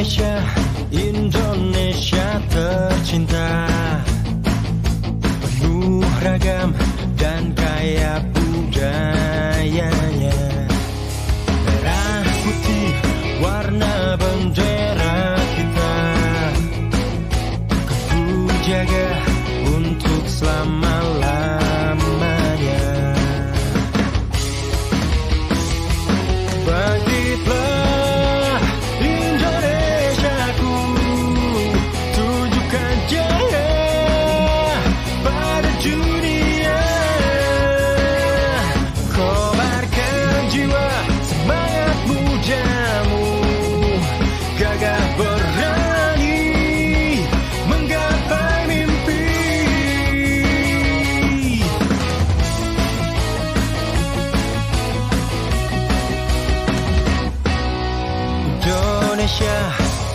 Indonesia, Indonesia tercinta. 우리에게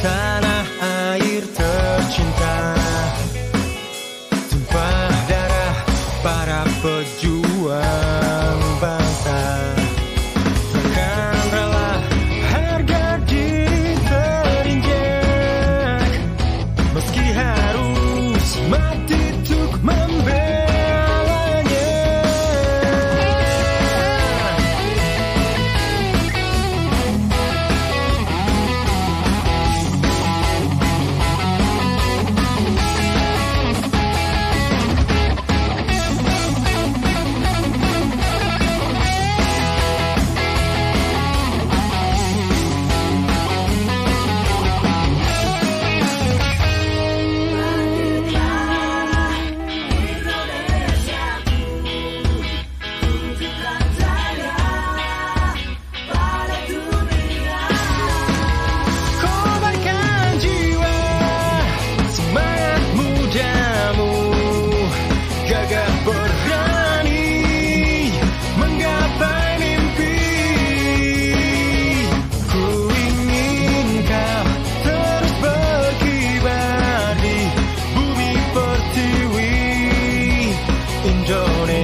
Tanah air tercinta. Tempat darah para pejuang bangsa.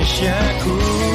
一些苦。